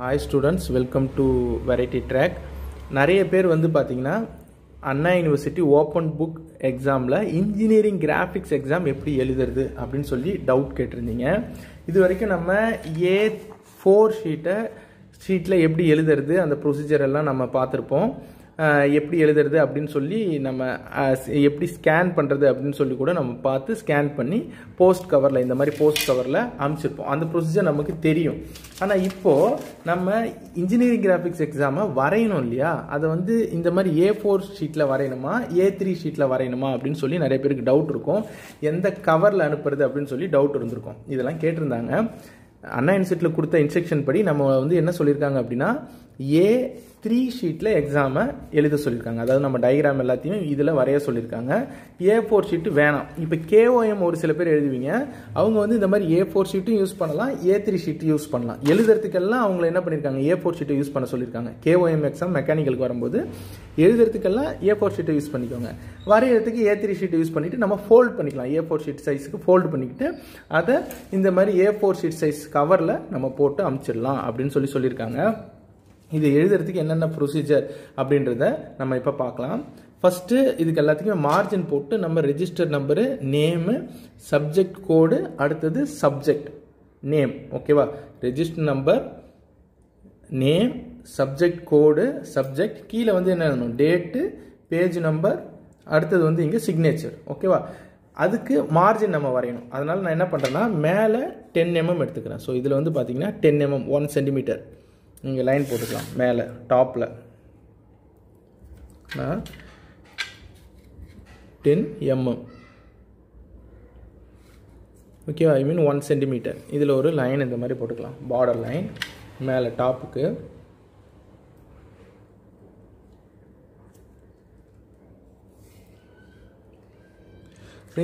Hi students welcome to variety track நிறைய பேர் வந்து பார்த்தீங்கன்னா அண்ணா யூனிவர்சிட்டி ஓப்பன் புக் எக்ஸாமில் இன்ஜினியரிங் கிராஃபிக்ஸ் எக்ஸாம் எப்படி எழுதுறது அப்படின்னு சொல்லி டவுட் கேட்டிருந்தீங்க. இது வரைக்கும் நம்ம ஏ ஃபோர் ஷீட்டை ஷீட்டில் எப்படி எழுதுறது அந்த ப்ரொசீஜர் எல்லாம் நம்ம பார்த்துருப்போம். எப்படி எழுதுறது அப்படின்னு சொல்லி நம்ம எப்படி ஸ்கேன் பண்ணுறது அப்படின்னு சொல்லி கூட நம்ம பார்த்து ஸ்கேன் பண்ணி போஸ்ட் கவரில் இந்த மாதிரி போஸ்ட் கவரில் அனுப்பிச்சிருப்போம். அந்த ப்ரொசீஜர் நமக்கு தெரியும். ஆனால் இப்போது நம்ம இன்ஜினியரிங் கிராஃபிக்ஸ் எக்ஸாமை வரையணும் இல்லையா? அதை வந்து இந்த மாதிரி ஏ ஃபோர் ஷீட்டில் வரையணுமா? ஏ த்ரீ ஷீட்டில் வரையணுமா? அப்படின்னு சொல்லி நிறைய பேருக்கு டவுட் இருக்கும். எந்த கவரில் அனுப்புறது அப்படின்னு சொல்லி டவுட் இருந்திருக்கும். இதெல்லாம் கேட்டிருந்தாங்க. அண்ணா யூனிவர்சிட்டியில் கொடுத்த இன்ஸ்ட்ரக்ஷன் படி நம்ம வந்து என்ன சொல்லியிருக்காங்க அப்படின்னா ஏ த்ரீ ஷீட்டில் எக்ஸாமை எழுத சொல்லியிருக்காங்க அதாவது நம்ம டயக்ராம் எல்லாத்தையும் இதில் வரைய சொல்லியிருக்காங்க ஏ ஃபோர் ஷீட்டு வேணாம். இப்போ கேஓஎம் ஒரு சில பேர் எழுதுவீங்க. அவங்க வந்து இந்த மாதிரி ஏ ஃபோர் ஷீட்டும் யூஸ் பண்ணலாம் ஏ த்ரீ ஷீட்டு யூஸ் பண்ணலாம். எழுதுறதுக்கெல்லாம் அவங்கள என்ன பண்ணியிருக்காங்க ஏ ஃபோர் ஷீட்டை யூஸ் பண்ண சொல்லியிருக்காங்க கேஓஎம் எக்ஸாம் மெக்கானிக்கலுக்கு வரும்போது எழுதுறதுக்கெல்லாம் ஏ ஃபோர் ஷீட்டை யூஸ் பண்ணிக்கோங்க. வரைகிறதுக்கு ஏ த்ரீ ஷீட்டை யூஸ் பண்ணிவிட்டு நம்ம ஃபோல்ட் பண்ணிக்கலாம். ஏ ஃபோர் ஷீட் சைஸுக்கு ஃபோல்டு பண்ணிக்கிட்டு அதை இந்த மாதிரி ஏ ஃபோர் ஷீட் சைஸ் கவரில் நம்ம போட்டு அமுச்சிடலாம் அப்படின்னு சொல்லி சொல்லியிருக்காங்க இது எழுதுறதுக்கு என்னென்ன ப்ரொசீஜர் அப்படின்றத நம்ம இப்போ பார்க்கலாம். ஃபஸ்ட்டு இதுக்கு எல்லாத்துக்குமே மார்ஜின் போட்டு நம்ம register number name subject code அடுத்தது சப்ஜெக்ட் நேம் ஓகேவா register number name subject code subject கீழே வந்து என்ன வேணும்? டேட்டு பேஜ் நம்பர் அடுத்தது வந்து இங்கே சிக்னேச்சர் ஓகேவா அதுக்கு மார்ஜின் நம்ம வரையணும். அதனால் நான் என்ன பண்ணுறேன்னா மேலே டென் எம்எம் mm எடுத்துக்கிறேன். ஸோ இதில் வந்து பார்த்தீங்கன்னா ten mm mm, one centimetre நீங்கள் லைன் போட்டுக்கலாம். மேலே டாப்பில் டென் எம்எம் ஓகேவா ஐ மீன் ஒன் சென்டிமீட்டர் இதில் ஒரு லைன் இந்த மாதிரி போட்டுக்கலாம். பார்டர் லைன் மேலே டாப்புக்கு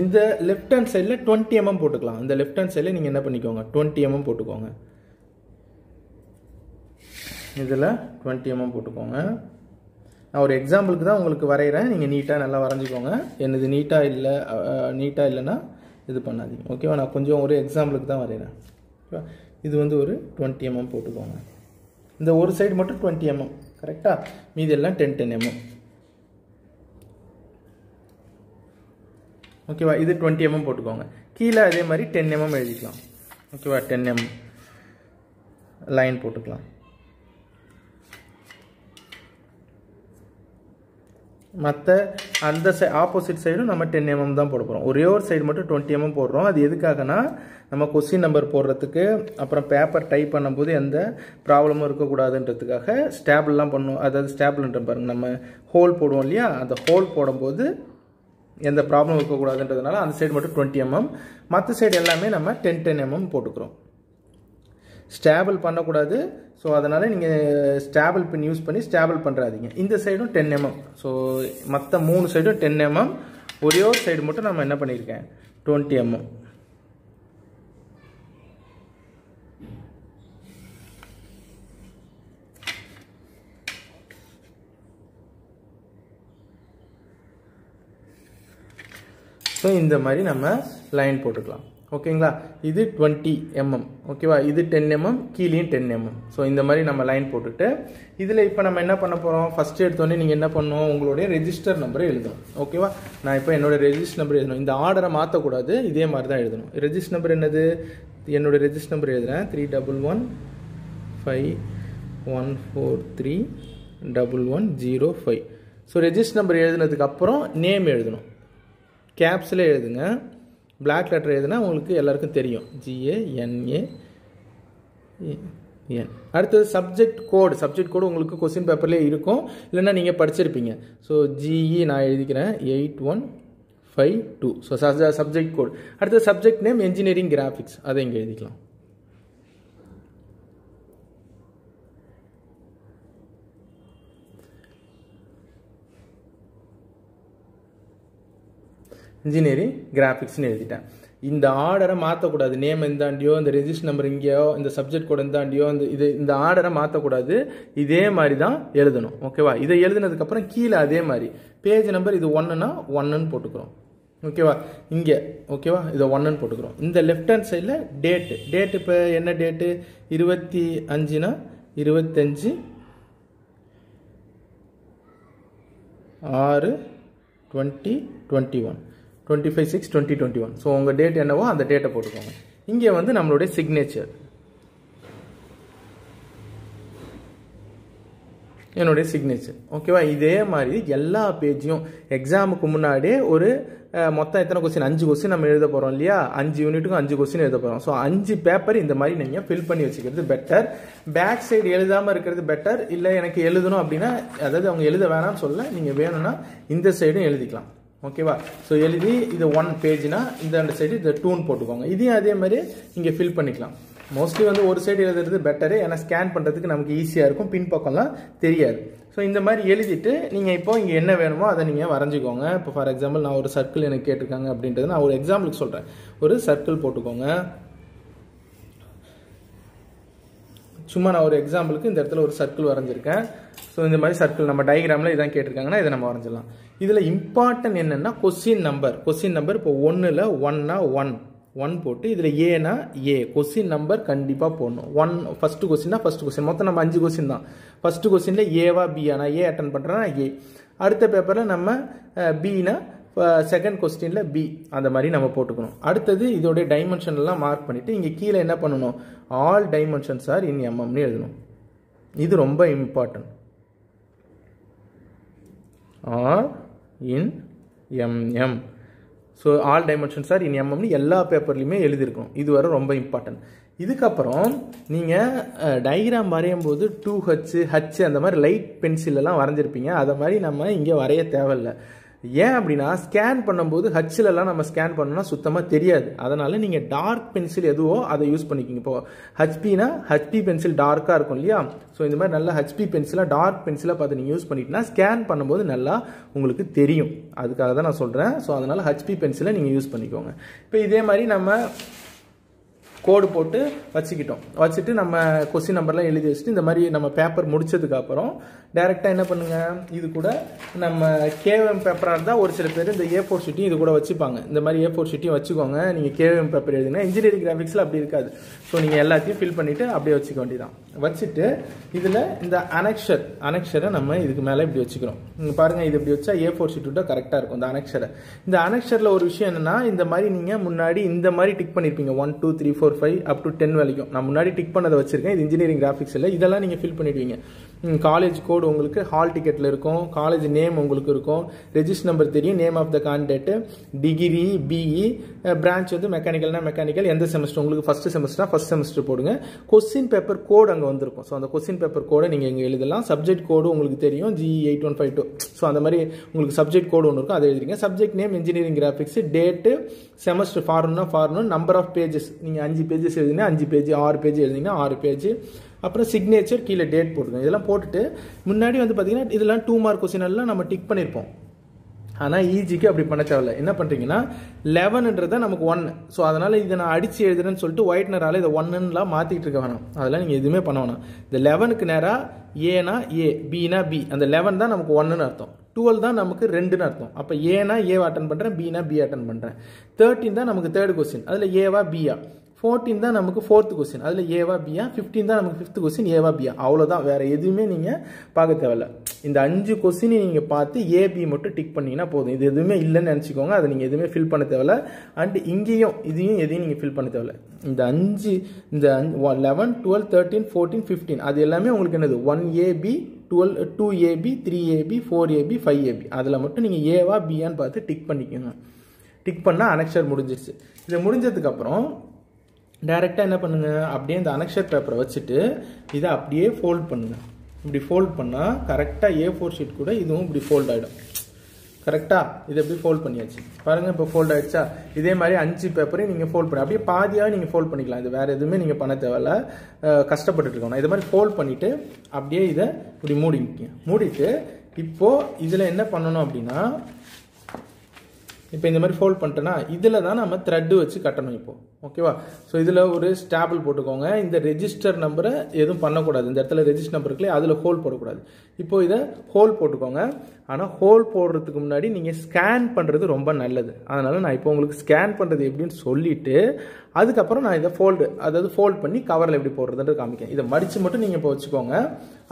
இந்த லெஃப்ட் ஹேண்ட் சைடில் டுவெண்ட்டி எம்எம் போட்டுக்கலாம். இந்த லெஃப்ட் ஹேண்ட் சைடில் நீங்கள் என்ன பண்ணிக்கோங்க? டுவெண்ட்டி எம்எம் போட்டுக்கோங்க. இதில் டுவெண்ட்டி எம்எம் போட்டுக்கோங்க. நான் ஒரு எக்ஸாம்பிளுக்கு தான் உங்களுக்கு வரைகிறேன் நீங்கள் நீட்டாக நல்லா வரைஞ்சிக்கோங்க. என்னது நீட்டாக இல்லை நீட்டாக இல்லைன்னா இது பண்ணாதீங்க. ஓகேவா நான் கொஞ்சம் ஒரு எக்ஸாம்பிளுக்கு தான் வரைகிறேன் ஓகேவா இது வந்து ஒரு டுவெண்ட்டி எம்எம் mm போட்டுக்கோங்க. இந்த ஒரு சைடு மட்டும் டுவெண்ட்டி எம்எம் கரெக்டாக மீதி எல்லாம் டென் டென் எம்எம் ஓகேவா இது டுவெண்ட்டி எம்எம் mm போட்டுக்கோங்க. கீழே அதே மாதிரி டென் எம்எம் mm எழுதிக்கலாம். ஓகேவா டென் எம் லைன் போட்டுக்கலாம். மற்ற அந்த சை ஆப்போசிட் சைடும் நம்ம டென் எம்எம் தான் போட போகிறோம் ஒரே ஒரு சைடு மட்டும் டுவெண்ட்டி எம்எம் போடுறோம். அது எதுக்காகனா நம்ம கொஸ்டின் நம்பர் போடுறதுக்கு அப்புறம் பேப்பர் டைப் பண்ணும்போது எந்த ப்ராப்ளமும் இருக்கக்கூடாதுன்றதுக்காக ஸ்டேபிள்லாம் பண்ணும் அதாவது ஸ்டாப்லன்ற பாருங்க நம்ம ஹோல் போடுவோம் இல்லையா? அந்த ஹோல் போடும்போது எந்த ப்ராப்ளம் இருக்கக்கூடாதுன்றதுனால அந்த சைடு மட்டும் டுவெண்ட்டி எம்எம் மற்ற சைடு எல்லாமே நம்ம டென் டென் எம்எம் போட்டுக்கிறோம். ஸ்டேபிள் பண்ணக்கூடாது. ஸோ அதனால் நீங்கள் ஸ்டேபிள் பின் யூஸ் பண்ணி ஸ்டேபிள் பண்ணுறாதீங்க இந்த சைடும் டென் எம்எம் ஸோ மற்ற மூணு சைடும் டென் எம்எம் ஒரே ஒரு சைடு மட்டும் நம்ம என்ன பண்ணியிருக்கேன் டுவெண்ட்டி எம்எம் mm. ஸோ இந்த மாதிரி நம்ம லைன் போட்டுக்கலாம். ஓகேங்களா? இது டுவெண்ட்டி எம்எம் ஓகேவா? இது டென் எம்எம் கீழேயும் டென் எம்எம் ஸோ இந்த மாதிரி நம்ம லைன் போட்டுட்டு இதில் இப்போ நம்ம என்ன பண்ண போகிறோம் ஃபஸ்ட்டு எடுத்தோடனே நீங்கள் என்ன பண்ணணும் உங்களுடைய ரெஜிஸ்டர் நம்பரை எழுதணும். ஓகேவா? நான் இப்போ என்னோட ரெஜிஸ்டர் நம்பர் எழுதணும். இந்த ஆர்டரை மாற்றக்கூடாது இதே மாதிரி தான் எழுதணும். ரெஜிஸ்டர் நம்பர் என்னது? என்னோட ரெஜிஸ்டர் நம்பர் எழுதுகிறேன் three double one five one four three double one zero five so register number எழுதுனதுக்கு அப்புறம் நேம் எழுதணும். கேப்ஸில் எழுதுங்க. பிளாக் லெட்டர் எழுதுனா உங்களுக்கு எல்லாருக்கும் தெரியும். ஜிஏஎன்ஏ என் அடுத்தது சப்ஜெக்ட் கோடு சப்ஜெக்ட் கோடு உங்களுக்கு கொஸ்டின் பேப்பர்லேயே இருக்கும். இல்லைன்னா நீங்கள் படிச்சிருப்பீங்க. ஸோ ஜிஇ நான் எழுதிக்கிறேன். Eight one five two so subject code அடுத்தது சப்ஜெக்ட் நேம் என்ஜினியரிங் கிராஃபிக்ஸ் அதை இங்கே எழுதிக்கலாம். இன்ஜினியரிங் கிராஃபிக்ஸ்னு எழுதிட்டேன். இந்த ஆர்டரை மாற்றக்கூடாது நேம் இந்தாண்டியோ இந்த ரெஜிஸ்டர் நம்பர் இங்கேயோ இந்த சப்ஜெக்ட் கூட இந்தாண்டியோ இந்த இது இந்த ஆர்டரை மாற்றக்கூடாது இதே மாதிரி தான் எழுதணும். ஓகேவா இதை எழுதுனதுக்கப்புறம் கீழே அதே மாதிரி. பேஜ் நம்பர் இது ஒன்றுனா ஒன்றுன்னு போட்டுக்கிறோம். ஓகேவா இங்கே. ஓகேவா இதை ஒன்றுன்னு போட்டுக்கிறோம். இந்த லெஃப்ட் ஹேண்ட் சைடில் டேட்டு டேட் இப்போ என்ன டேட்டு இருபத்தி அஞ்சுனா இருபத்தஞ்சி ஆறு twenty twenty one twenty five six twenty twenty one so உங்கள் டேட் என்னவோ அந்த டேட்டை போட்டுக்கோங்க. இங்கே வந்து நம்மளுடைய சிக்னேச்சர் என்னுடைய சிக்னேச்சர் ஓகேவா இதே மாதிரி எல்லா பேஜையும் எக்ஸாமுக்கு முன்னாடியே ஒரு மொத்தம் எத்தனை கொஸ்டின் அஞ்சு கொஸ்டின் நம்ம எழுத போகிறோம் இல்லையா? அஞ்சு யூனிட்டுக்கும் அஞ்சு கொஸ்டின் எழுத போகிறோம் ஸோ அஞ்சு பேப்பர் இந்த மாதிரி நீங்கள் ஃபில் பண்ணி வச்சுக்கிறது பெட்டர் பேக் சைடு எழுதாமல் இருக்கிறது பெட்டர் இல்லை எனக்கு எழுதணும் அப்படின்னா அதாவது அவங்க எழுத வேணாம்னு சொல்ல நீங்கள் வேணும்னா இந்த சைடும் எழுதிக்கலாம். ஓகேவா ஸோ எழுதி இது ஒன் பேஜ்னா இந்த சைடு இந்த டூன் போட்டுக்கோங்க. இதையும் அதே மாதிரி இங்கே ஃபில் பண்ணிக்கலாம். மோஸ்ட்லி வந்து ஒரு சைடு எழுதுறது பெட்டரு ஏன்னா ஸ்கேன் பண்ணுறதுக்கு நமக்கு ஈஸியாக இருக்கும் பின்பக்கம்லாம் தெரியாது. ஸோ இந்த மாதிரி எழுதிட்டு நீங்கள் இப்போ இங்கே என்ன வேணுமோ அதை நீங்கள் வரைஞ்சிக்கோங்க. இப்போ ஃபார் எக்ஸாம்பிள் நான் ஒரு சர்க்கிள் எனக்கு கேட்டிருக்காங்க அப்படின்றது நான் ஒரு எக்ஸாம்பிளுக்கு சொல்கிறேன் ஒரு சர்க்கிள் போட்டுக்கோங்க. சும்மா நான் ஒரு எக்ஸாம்பிளுக்கு இந்த இடத்துல ஒரு சர்க்கிள் வரைஞ்சிருக்கேன். ஸோ இந்த மாதிரி சர்க்கிள் நம்ம டயக்ராமில் இதான் கேட்டிருக்காங்கன்னா இதை நம்ம வரைஞ்சிடலாம். இதில் இம்பார்ட்டன்ட் என்னென்னா கொஸ்டின் நம்பர் கொஸ்டின் நம்பர் இப்போ ஒன்றில் ஒன்னா ஒன் ஒன் போட்டு இதில் ஏனா ஏ கொஸ்டின் நம்பர் கண்டிப்பாக போடணும். ஒன் ஃபஸ்ட்டு கொஸ்டின்னா ஃபஸ்ட்டு கொஸ்டின் மொத்தம் நம்ம அஞ்சு கொஸ்டின் தான். ஃபஸ்ட்டு கொஸ்டினில் ஏவா பியா நான் ஏ அட்டன் பண்ணுறேன்னா ஏ அடுத்த பேப்பரில் நம்ம பினா செகண்ட் கொஸ்டினில் பி அந்த மாதிரி நம்ம போட்டுக்கணும். அடுத்தது இதோடைய டைமென்ஷன் எல்லாம் மார்க் பண்ணிவிட்டு இங்கே கீழே என்ன பண்ணணும்? ஆல் டைமென்ஷன்ஸ் ஆர் இன் எம்எம்னு எழுதணும். இது ரொம்ப important are in mm so all dimensions are in எம்எம்னு எல்லா பேப்பர்லையுமே எழுதியிருக்கணும். இது வர ரொம்ப இம்பார்ட்டன்ட் இதுக்கப்புறம் நீங்கள் டயக்ராம் வரையும் போது டூ ஹச் ஹச் அந்த மாதிரி லைட் பென்சிலெல்லாம் வரைஞ்சிருப்பீங்க. அதை மாதிரி நம்ம இங்கே வரைய தேவையில்லை. ஏன் அப்படின்னா ஸ்கேன் பண்ணும்போது ஹச்சிலெலாம் நம்ம ஸ்கேன் பண்ணோம்னா சுத்தமாக தெரியாது. அதனால் நீங்கள் டார்க் பென்சில் எதுவோ அதை யூஸ் பண்ணிக்கிங்க. இப்போ ஹச்பினா ஹச்பி பென்சில் டார்க்காக இருக்கும் இல்லையா? ஸோ இந்த மாதிரி நல்லா ஹச்பி பென்சிலாக டார்க் பென்சிலாக பார்த்து நீங்கள் யூஸ் பண்ணிட்டீங்கன்னா ஸ்கேன் பண்ணும்போது நல்லா உங்களுக்கு தெரியும். அதுக்காக தான் நான் சொல்கிறேன் ஸோ அதனால் ஹச்பி பென்சிலை நீங்கள் யூஸ் பண்ணிக்கோங்க. இப்போ இதே மாதிரி நம்ம கோடு போட்டு வச்சுக்கிட்டோம். வச்சுட்டு நம்ம கொஸ்டின் நம்பர்லாம் எழுதி வச்சுட்டு இந்த மாதிரி நம்ம பேப்பர் முடிச்சதுக்கப்புறம் டேரெக்டாக என்ன பண்ணுங்கள் இது கூட நம்ம கேவிஎம் பேப்பராக இருந்தால் ஒரு சில பேர் இந்த ஏ ஃபோர் ஷீட்டையும் இது கூட வச்சுப்பாங்க. இந்த மாதிரி ஏ ஃபோர் ஷீட்டையும் வச்சுக்கோங்க. நீங்கள் கேவிஎம் பேப்பர் எழுதுங்க இன்ஜினியரிங் கிராஃபிக்ஸில் அப்படி இருக்காது. ஸோ நீங்கள் எல்லாத்தையும் ஃபில் பண்ணிவிட்டு அப்படியே வச்சுக்க வேண்டியதான் வச்சுட்டு இதில் இந்த அனெக்ஷர் அனெக்ஷரை நம்ம இதுக்கு மேலே இப்படி வச்சுக்கிறோம். பாருங்கள் இது இப்படி வச்சா ஏ ஃபோர் ஷீட் விட்டால் கரெக்டாக இருக்கும் இந்த அனெக்ஷரை இந்த அனெக்ஷரில் ஒரு விஷயம் என்னென்னா இந்த மாதிரி நீங்கள் முன்னாடி இந்த மாதிரி டிக் பண்ணியிருப்பீங்க one two three four five up to ten வரைக்கும். நான் முன்னாடி டிக் பண்ணதை வச்சிருக்கேன். இது இன்ஜினியரிங் கிராஃபிக்ஸ் இல்லை. இதெல்லாம் நீங்கள் ஃபில் பண்ணிடுவீங்க. காலேஜ் கோடு உங்களுக்கு ஹால் டிக்கெட்டில் இருக்கும். காலேஜ் நேம் உங்களுக்கு இருக்கும். ரெஜிஸ்டர் நம்பர் தெரியும். Name of the candidate degree BE branch வந்து மெக்கானிக்கல்னா மெக்கானிக்கல் எந்த செமஸ்டர் உங்களுக்கு ஃபஸ்ட் செமஸ்டர்னா ஃபஸ்ட் செமஸ்டர் போடுங்க. கொஸ்டின் பேப்பர் கோடு அங்கே வந்திருக்கும். ஸோ அந்த கொஸ்டின் பேப்பர் கோடை நீங்கள் இங்கே எழுதலாம். சப்ஜெக்ட் கோடு உங்களுக்கு தெரியும். G eight one five two so அந்த மாதிரி உங்களுக்கு சப்ஜெக்ட் கோடு ஒன்று இருக்கும். அதை எழுதிருங்க. Subject name engineering graphics date semester ஃபார்ம்னா form number of pages நீங்கள் அஞ்சு பேஜஸ் எழுதினா அஞ்சு பேஜ் ஆறு பேஜ் எழுதிங்கன்னா ஆறு பேஜ் அப்புறம் சிக்னேச்சர் கீழே டேட் போட்டுருங்க இதெல்லாம் போட்டுட்டு முன்னாடி வந்து பார்த்தீங்கன்னா இதெல்லாம் டூ மார்க் கொஸ்டின் எல்லாம் நம்ம டிக் பண்ணியிருப்போம் ஆனால் ஈஜிக்கு அப்படி பண்ண தேவையில்ல. என்ன பண்ணுறீங்கன்னா லெவனுன்றத நமக்கு ஒன் ஸோ அதனால் இதை நான் அடித்து எழுதுறேன்னு சொல்லிட்டு ஒயிட்னரால் இதை ஒன்னுலாம் மாற்றிக்கிட்டு இருக்க வேணாம். அதெல்லாம் நீங்கள் எதுவுமே பண்ண வேணாம். இந்த லெவனுக்கு நேராக ஏனா ஏ பினா பி அந்த லெவன் தான் நமக்கு ஒன்றுன்னு அர்த்தம். டுவெல் தான் நமக்கு ரெண்டுன்னு அர்த்தம். அப்போ ஏனா ஏ அட்டன் பண்ணுறேன் பினா பி அட்டன் பண்ணுறேன் தேர்ட்டின் தான் நமக்கு தேர்ட் கொஸ்டின் அதில் ஏவா பியா ஃபோர்டீன் தான் நமக்கு ஃபோர்த்து கொஸ்டின் அதில் ஏவா பியா ஃபிஃப்டீன் தான் நமக்கு ஃபிஃப்த் கொஸ்டின் ஏவா பியா அவ்வளோதான் வேறு எதுவுமே நீங்கள் பார்க்க தேவையில்ல. இந்த அஞ்சு கொஸ்டினை நீங்கள் பார்த்து ஏபி மட்டும் டிக் பண்ணிங்கன்னா போதும். இது எதுவுமே இல்லைன்னு நினச்சிக்கோங்க. அதை நீங்கள் எதுவுமே ஃபில் பண்ண தேவையில்ல. அண்ட் இங்கேயும் இதையும் எதையும் நீங்கள் ஃபில் பண்ண தேவையில்ல. இந்த அஞ்சு இந்த eleven twelve thirteen fourteen fifteen அது எல்லாமே உங்களுக்கு என்னது? One AB twelve two AB three AB four AB five AB அதில் மட்டும் நீங்கள் ஏவா பியான்னு பார்த்து டிக் பண்ணிக்கோங்க. டிக் பண்ணால் அனெக்ஷர் முடிஞ்சிருச்சு. இது முடிஞ்சதுக்கப்புறம் டைரெக்டாக என்ன பண்ணுங்கள் அப்படியே இந்த அனக்ஷர் பேப்பரை வச்சுட்டு இதை அப்படியே ஃபோல்ட் பண்ணுங்கள் இப்படி ஃபோல்ட் பண்ணால் கரெக்டாக ஏ ஃபோர் ஷீட் கூட இதுவும் இப்படி ஃபோல்ட் ஆகிடும் கரெக்டாக இதை எப்படி ஃபோல்ட் பண்ணியாச்சு. பாருங்கள் இப்போ ஃபோல்ட் ஆகிடுச்சா இதே மாதிரி அஞ்சு பேப்பரையும் நீங்கள் ஃபோல்ட் பண்ணி அப்படியே பாதியாக நீங்கள் ஃபோல்ட் பண்ணிக்கலாம். இது வேறு எதுவுமே நீங்கள் பண்ண தேவையில்ல. கஷ்டப்பட்டுட்டு இருக்கணும். இது மாதிரி ஃபோல்ட் பண்ணிவிட்டு அப்படியே இதை இப்படி மூடிங்க மூடிட்டு இப்போது இதில் என்ன பண்ணணும் அப்படின்னா இப்போ இந்த மாதிரி ஃபோல்ட் பண்ணிட்டேன்னா இதில் தான் நம்ம த்ரெட்டு வச்சு கட்டணும் இப்போது ஓகேவா ஸோ இதில் ஒரு ஸ்டாபிள் போட்டுக்கோங்க. இந்த ரெஜிஸ்டர் நம்பரை எதுவும் பண்ணக்கூடாது. இந்த இடத்துல ரெஜிஸ்டர் நம்பர் இருக்குல்லையே அதில் ஹோல் போடக்கூடாது. இப்போ இதை ஹோல் போட்டுக்கோங்க. ஆனால் ஹோல் போடுறதுக்கு முன்னாடி நீங்கள் ஸ்கேன் பண்ணுறது ரொம்ப நல்லது. அதனால் நான் இப்போ உங்களுக்கு ஸ்கேன் பண்ணுறது எப்படின்னு சொல்லிவிட்டு அதுக்கப்புறம் நான் இதை ஃபோல்டு அதாவது ஃபோல்ட் பண்ணி கவரில் எப்படி போடுறதுன்றது காமிக்கிறேன். இதை மடித்து மட்டும் நீங்கள் இப்போ வச்சுக்கோங்க.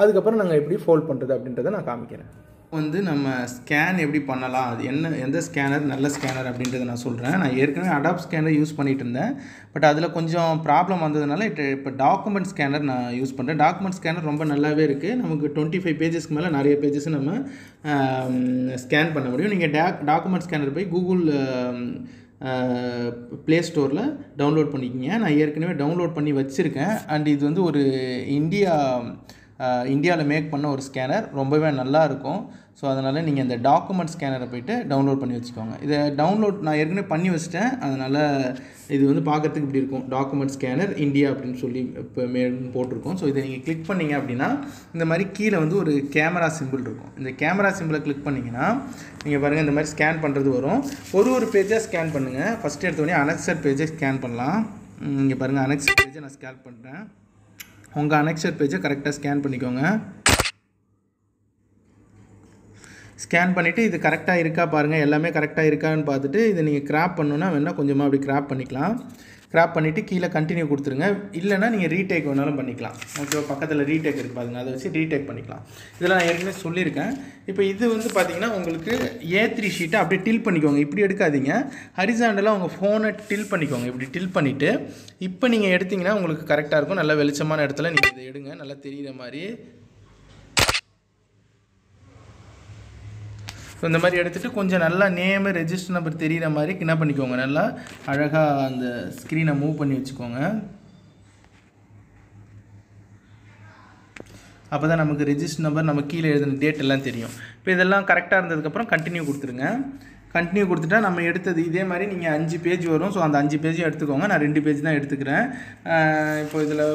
அதுக்கப்புறம் நாங்கள் எப்படி ஃபோல்ட் பண்ணுறது அப்படின்றத நான் காமிக்கிறேன். வந்து நம்ம ஸ்கேன் எப்படி பண்ணலாம்? அது என்ன எந்த ஸ்கேனர் நல்ல ஸ்கேனர் அப்படின்றத நான் சொல்கிறேன் நான் ஏற்கனவே அடாப் ஸ்கேனர் யூஸ் பண்ணிகிட்டு இருந்தேன். பட் அதில் கொஞ்சம் ப்ராப்ளம் வந்ததுனால இப்போ இப்போ டாக்குமெண்ட் ஸ்கேனர் நான் யூஸ் பண்ணுறேன் டாக்குமெண்ட் ஸ்கேனர் ரொம்ப நல்லாவே இருக்குது நமக்கு டுவெண்ட்டி ஃபைவ் பேஜஸ்க்கு மேலே நிறைய பேஜஸ் நம்ம ஸ்கேன் பண்ண முடியும். நீங்கள் டே டாக்குமெண்ட் ஸ்கேனர் போய் கூகுள் ப்ளே ஸ்டோரில் டவுன்லோட் பண்ணிக்கிங்க. நான் ஏற்கனவே டவுன்லோட் பண்ணி வச்சுருக்கேன். அண்ட் இது வந்து ஒரு இந்தியா இந்தியாவில் மேக் பண்ண ஒரு ஸ்கேனர் ரொம்பவே நல்லா இருக்கும் ஸோ அதனால் நீங்கள் இந்த டாக்குமெண்ட் ஸ்கேனரை போய்ட்டு டவுன்லோட் பண்ணி வச்சுக்கோங்க. இதை டவுன்லோட் நான் ஏற்கனவே பண்ணி வச்சிட்டேன். அதனால் இது வந்து பார்க்குறதுக்கு இப்படி இருக்கும். டாக்குமெண்ட் ஸ்கேனர் இந்தியா அப்படின்னு சொல்லி இப்போ மே போட்டிருக்கோம். ஸோ இதை நீங்கள் கிளிக் பண்ணிங்க அப்படின்னா இந்த மாதிரி கீழே வந்து ஒரு கேமரா சிம்பிள் இருக்கும். இந்த கேமரா சிம்பிளை கிளிக் பண்ணிங்கன்னா நீங்கள் பாருங்கள் இந்த மாதிரி ஸ்கேன் பண்ணுறது வரும். ஒரு ஒரு பேஜாக ஸ்கேன் பண்ணுங்கள் ஃபஸ்ட்டு எடுத்தோடனே அனெக்சர் பேஜை ஸ்கேன் பண்ணலாம். இங்கே பாருங்கள் அனெக்சர் பேஜை நான் ஸ்கேன் பண்ணுறேன் உங்கள் அனெக்சர் பேஜை கரெக்டாக ஸ்கேன் பண்ணிக்கோங்க. ஸ்கேன் பண்ணிவிட்டு இது கரெக்டாக இருக்கா பாருங்கள் எல்லாமே கரெக்டாக இருக்கான்னு பார்த்துட்டு இதை நீங்கள் கிராப் பண்ணணுன்னா வேணால் கொஞ்சமாக அப்படி கிராப் பண்ணிக்கலாம். ஸ்க்ராப் பண்ணிவிட்டு கீழே கண்டினியூ கொடுத்துருங்க. இல்லைனா நீங்கள் ரீடேக் வேணாலும் பண்ணிக்கலாம். ஓகேவா பக்கத்தில் ரீடேக் இருக்குது பாருங்க. அதை வச்சு ரீடேக் பண்ணிக்கலாம். இதெல்லாம் நான் ஏற்கனவே சொல்லியிருக்கேன். இப்போ இது வந்து பார்த்தீங்கன்னா உங்களுக்கு ஏ த்ரீ ஷீட்டை அப்படியே டில் பண்ணிக்கோங்க. இப்படி எடுக்காதீங்க. ஹரிசாண்டலாக உங்கள் ஃபோனை டில் பண்ணிக்கோங்க. இப்படி டில் பண்ணிவிட்டு இப்போ நீங்கள் எடுத்தீங்கன்னா உங்களுக்கு கரெக்டாக இருக்கும். நல்ல வெளிச்சமான இடத்துல நீங்கள் இதை எடுங்க. நல்லா தெரிகிற மாதிரி ஸோ இந்த மாதிரி எடுத்துகிட்டு கொஞ்சம் நல்லா நேமு ரெஜிஸ்டர் நம்பர் தெரிகிற மாதிரி என்ன பண்ணிக்கோங்க. நல்லா அழகாக அந்த ஸ்க்ரீனை மூவ் பண்ணி வச்சுக்கோங்க. அப்போ தான் நமக்கு ரெஜிஸ்டர் நம்பர் நம்ம கீழே எழுதின டேட் எல்லாம் தெரியும். இப்போ இதெல்லாம் கரெக்டாக இருந்ததுக்கப்புறம் கண்டினியூ கொடுத்துருங்க. கண்டினியூ கொடுத்துட்டா நம்ம எடுத்தது இதே மாதிரி நீங்கள் அஞ்சு பேஜ் வரும். ஸோ அந்த அஞ்சு பேஜும் எடுத்துக்கோங்க. நான் ரெண்டு பேஜ் தான் எடுத்துக்கிறேன். இப்போ இதில்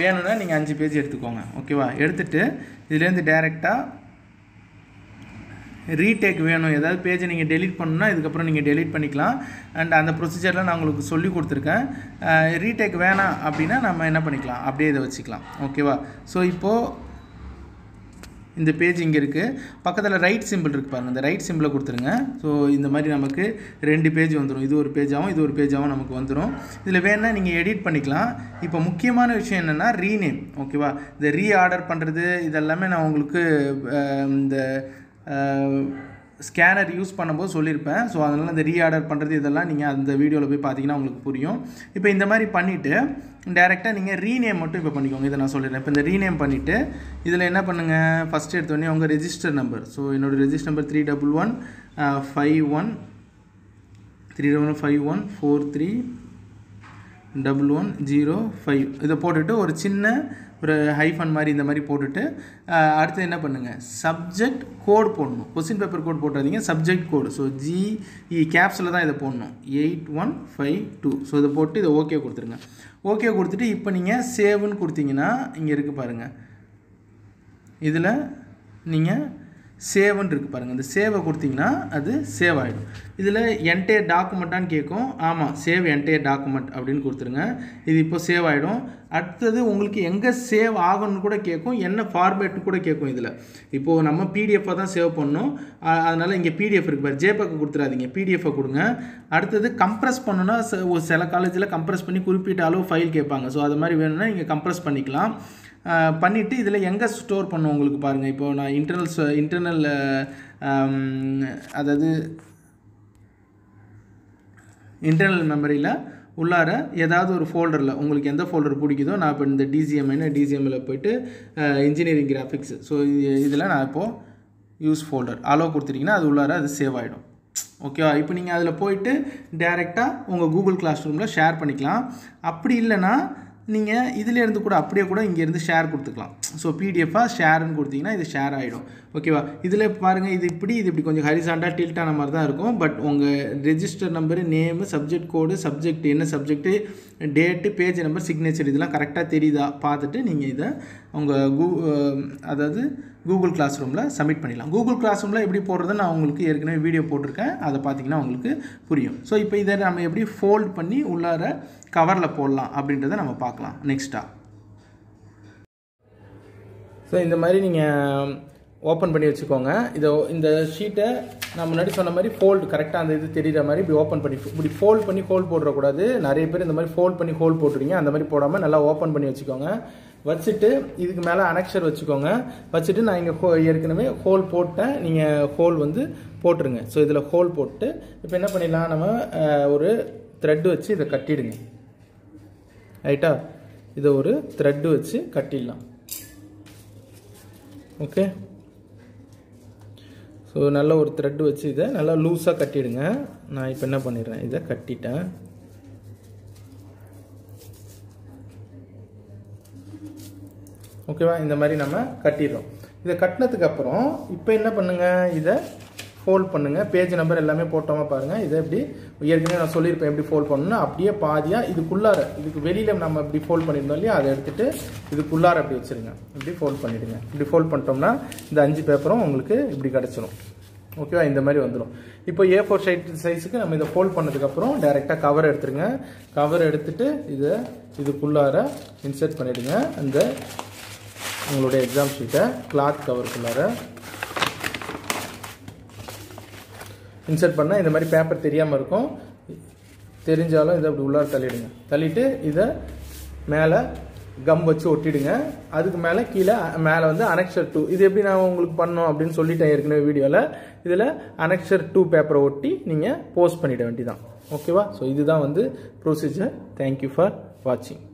வேணும்னா நீங்கள் அஞ்சு பேஜ் எடுத்துக்கோங்க. ஓகேவா எடுத்துகிட்டு இதுலேருந்து டேரெக்டாக ரீடேக் வேணும். ஏதாவது பேஜை நீங்கள் டெலிட் பண்ணணும்னா இதுக்கப்புறம் நீங்கள் டெலிட் பண்ணிக்கலாம். அண்ட் அந்த ப்ரொசீஜர்லாம் நான் உங்களுக்கு சொல்லி கொடுத்துருக்கேன். ரீடேக் வேணாம் அப்படின்னா நம்ம என்ன பண்ணிக்கலாம்? அப்படியே இதை வச்சுக்கலாம். ஓகேவா ஸோ இப்போது இந்த பேஜ் இங்கே இருக்குது பக்கத்தில் ரைட் சிம்பிள் இருக்குது பாருங்கள் இந்த ரைட் சிம்பிளை கொடுத்துருங்க. ஸோ இந்த மாதிரி நமக்கு ரெண்டு பேஜ் வந்துடும் இது ஒரு பேஜாகவும் இது ஒரு பேஜாகவும் நமக்கு வந்துடும் இதில் வேணால் நீங்கள் எடிட் பண்ணிக்கலாம். இப்போ முக்கியமான விஷயம் என்னென்னா ரீநேம் ஓகேவா இந்த ரீ ஆர்டர் பண்ணுறது இதெல்லாமே நான் உங்களுக்கு இந்த ஸ்கேனர் யூஸ் பண்ணும்போது சொல்லியிருப்பேன். ஸோ அதனால் இந்த ரீஆர்டர் பண்ணுறது இதெல்லாம் நீங்கள் அந்த வீடியோவில் போய் பார்த்தீங்கன்னா உங்களுக்கு புரியும். இப்போ இந்த மாதிரி பண்ணிவிட்டு டேரெக்டாக நீங்கள் ரீநேம் மட்டும் இப்போ பண்ணிக்கோங்க. இதை நான் சொல்லிடுறேன். இப்போ இந்த ரீநேம் பண்ணிவிட்டு இதில் என்ன பண்ணுங்கள் ஃபஸ்ட்டு எடுத்தோடனே உங்கள் ரெஜிஸ்டர் நம்பர் ஸோ என்னோடய register number three double one five one three double one five one four three double one zero five இதை போட்டுட்டு ஒரு சின்ன ஒரு ஹைஃபன் மாதிரி இந்த மாதிரி போட்டுட்டு அடுத்து என்ன பண்ணுங்கள் சப்ஜெக்ட் கோட் போடணும். கொஸ்டின் பேப்பர் கோட் போட்டாதீங்க சப்ஜெக்ட் கோடு ஸோ ஜிஇ கேப்ஸில் தான் இதை போடணும். Eight one five two so இதை போட்டு இதை ஓகே கொடுத்துருங்க. ஓகே கொடுத்துட்டு இப்போ நீங்கள் சேவ்னு கொடுத்தீங்கன்னா இங்கே இருக்குது பாருங்கள் இதில் நீங்கள் சேவ்னு இருக்குது பாருங்கள் இந்த சேவை கொடுத்தீங்கன்னா அது சேவ் ஆகிடும் இதில் என்டையர் டாக்குமெண்ட்டான்னு கேட்கும் ஆமாம் சேவ் என்டையர் டாக்குமெண்ட் அப்படின்னு கொடுத்துருங்க. இது இப்போ சேவ் ஆகிடும் அடுத்தது உங்களுக்கு எங்கே சேவ் ஆகணும்னு கூட கேட்கும் என்ன ஃபார்மேட்னு கூட கேட்கும் இதில். இப்போது நம்ம பிடிஎஃபாக தான் சேவ் பண்ணணும். அதனால் இங்கே பிடிஎஃப் இருக்குது பாரு. ஜேபக்கு கொடுத்துறாதீங்க. பிடிஎஃபை கொடுங்க. அடுத்தது கம்ப்ரஸ் பண்ணணும்னா ஒரு சில காலேஜில் கம்ப்ரஸ் பண்ணி குறிப்பிட்ட அளவு ஃபைல் கேட்பாங்க. ஸோ அது மாதிரி வேணும்னா நீங்கள் கம்ப்ரஸ் பண்ணிக்கலாம். பண்ணிவிட்டு இதில் எங்கே ஸ்டோர் பண்ணும் உங்களுக்கு பாருங்கள் இப்போது நான் இன்டர்னல் இன்டர்னல் அதாவது இன்டர்னல் மெமரியில் உள்ளார ஏதாவது ஒரு ஃபோல்டரில் உங்களுக்கு எந்த ஃபோல்டர் பிடிக்குதோ நான் இப்போ இந்த டிசிஎம்னு டிசிஎம்மில் போய்ட்டு இன்ஜினியரிங் கிராஃபிக்ஸ் ஸோ இதில் நான் இப்போது யூஸ் ஃபோல்டர் அலோ கொடுத்துட்டிங்கன்னா அது உள்ளார அது சேவ் ஆகிடும் ஓகேவா இப்போ நீங்கள் அதில் போயிட்டு டேரெக்டாக உங்கள் கூகுள் கிளாஸ் ரூமில் ஷேர் பண்ணிக்கலாம். அப்படி இல்லைன்னா நீங்கள் இதிலேருந்து கூட அப்படியே கூட இங்கேருந்து ஷேர் கொடுத்துக்கலாம். ஸோ பிடிஎஃபாக ஷேர்னு கொடுத்தீங்கன்னா இது ஷேர் ஆகிடும் ஓகேவா? இதில் பாருங்கள் இது இப்படி இது இப்படி கொஞ்சம் ஹரிசாண்டாக டில்ட்டான மாதிரி தான் இருக்கும். பட் உங்கள் register number name subject code subject என்ன subject date page number signature இதெல்லாம் கரெக்டாக தெரியுதா? பார்த்துட்டு நீங்கள் இதை உங்கள் கூ அதாவது கூகுள் கிளாஸ் ரூமில் சப்மிட் பண்ணிடலாம். கூகுள் கிளாஸ் ரூமில் எப்படி போடுறது நான் உங்களுக்கு ஏற்கனவே வீடியோ போட்டிருக்கேன். அதை பார்த்தீங்கன்னா உங்களுக்கு புரியும். ஸோ இப்போ இதை நம்ம எப்படி ஃபோல்ட் பண்ணி உள்ளார கவரில் போடலாம் அப்படின்றத நம்ம பார்க்கலாம். நெக்ஸ்ட்டாக ஸோ இந்த மாதிரி நீங்கள் ஓப்பன் பண்ணி வச்சுக்கோங்க. இதை இந்த ஷீட்டை நான் முன்னாடி சொன்ன மாதிரி ஃபோல்டு கரெக்டாக அந்த இது தெரிகிற மாதிரி இப்படி ஓப்பன் பண்ணி இப்படி ஃபோல்ட் பண்ணி ஹோல் போடக்கூடாது. நிறைய பேர் இந்த மாதிரி ஃபோல்ட் பண்ணி ஹோல் போட்டுறீங்க அந்த மாதிரி போடாமல் நல்லா ஓப்பன் பண்ணி வச்சுக்கோங்க. வச்சுட்டு இதுக்கு மேலே அனெக்ஷர் வச்சுக்கோங்க. வச்சுட்டு நான் இங்கே ஹோ ஏற்கனவே ஹோல் போட்டேன். நீங்கள் ஹோல் வந்து போட்டுருங்க. ஸோ இதில் ஹோல் போட்டு இப்போ என்ன பண்ணிடலாம்? நம்ம ஒரு த்ரெட் வச்சு இதை கட்டிடுங்க. ரைட்டா இதை ஒரு த்ரெட்டு வச்சு கட்டிடலாம். ஓகே ஸோ நல்ல ஒரு த்ரெட் வச்சு இதை நல்லா லூஸாக கட்டிடுங்க. நான் இப்போ என்ன பண்ணிடுறேன்? இதை கட்டிட்டேன். ஓகேவா இந்த மாதிரி நம்ம கட்டிடுறோம். இதை கட்டினதுக்கு அப்புறம் இப்போ என்ன பண்ணுங்கள் இதை ஃபோல்ட் பண்ணுங்கள் பேஜ் நம்பர் எல்லாமே போட்டோமா பாருங்கள் இதை எப்படி ஏற்கனவே நான் சொல்லியிருப்பேன் எப்படி ஃபோல்ட் பண்ணணும் அப்படியே பாதியாக இதுக்குள்ளார இதுக்கு வெளியில் நம்ம இப்படி ஃபோல்ட் பண்ணியிருந்தோம் இல்லையா? அதை எடுத்துகிட்டு இதுக்குள்ளார அப்படி வச்சுருங்க. இப்படி ஃபோல்ட் பண்ணிவிடுங்க இப்படி ஃபோல்ட் பண்ணிட்டோம்னா இந்த அஞ்சு பேப்பரும் உங்களுக்கு இப்படி கிடச்சிரும். ஓகேவா இந்த மாதிரி வந்துடும் இப்போ ஏ ஃபோர் சைட் சைஸுக்கு நம்ம இதை ஃபோல்ட் பண்ணதுக்கப்புறம் டைரெக்டாக கவர் எடுத்துருங்க. கவர் எடுத்துட்டு இதை இதுக்குள்ளார இன்சர்ட் பண்ணிவிடுங்க அந்த உங்களுடைய எக்ஸாம் ஷீட்டை கிளாத் கவருக்குள்ளார இன்சர்ட் பண்ணால் இந்த மாதிரி பேப்பர் தெரியாமல் இருக்கும். தெரிஞ்சாலும் இதை அப்படி உள்ளார தள்ளிடுங்க. தள்ளிட்டு இதை மேலே கம் வச்சு ஒட்டிடுங்க. அதுக்கு மேலே கீழே மேலே வந்து அனெக்சர் டூ இது எப்படி நான் உங்களுக்கு பண்ணோம் அப்படின்னு சொல்லிட்டேன் ஏற்கனவே வீடியோவில் இதில் அனெக்சர் டூ பேப்பரை ஒட்டி நீங்கள் போஸ்ட் பண்ணிட வேண்டியதான் ஓகேவா ஸோ இதுதான் வந்து ப்ரொசீஜர் தேங்க்யூ ஃபார் வாட்சிங்